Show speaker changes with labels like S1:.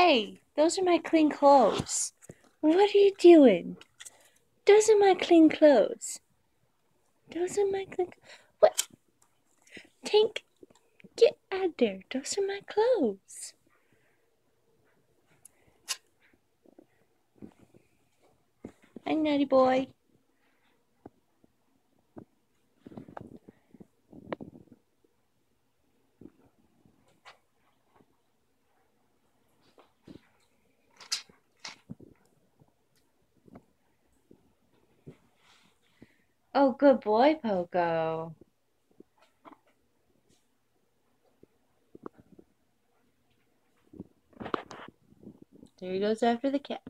S1: Hey, those are my clean clothes. What are you doing? Those are my clean clothes. Those are my clean. What? Tank, get out there. Those are my clothes. Hi, naughty boy. Oh, good boy, Poco. There he goes after the cat.